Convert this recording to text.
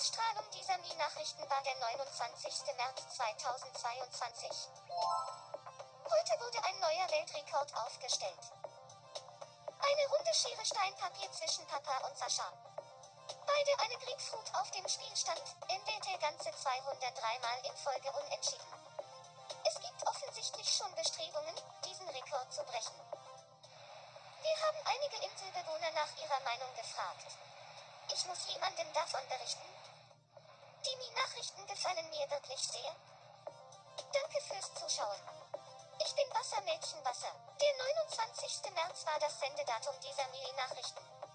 Erstausstrahlung dieser Mi-Nachrichten war der 29. März 2022. Heute wurde ein neuer Weltrekord aufgestellt. Eine runde Schere Steinpapier zwischen Papa und Sascha. Beide eine Grapefruit auf dem Spielstand, endete ganze 203 Mal in Folge unentschieden. Es gibt offensichtlich schon Bestrebungen, diesen Rekord zu brechen. Wir haben einige Inselbewohner nach ihrer Meinung gefragt. Ich muss jemandem davon berichten. Die Mi-Nachrichten gefallen mir wirklich sehr. Danke fürs Zuschauen. Ich bin Wassermädchen Wasser. Der 29. März war das Sendedatum dieser Mi-Nachrichten. Mhm.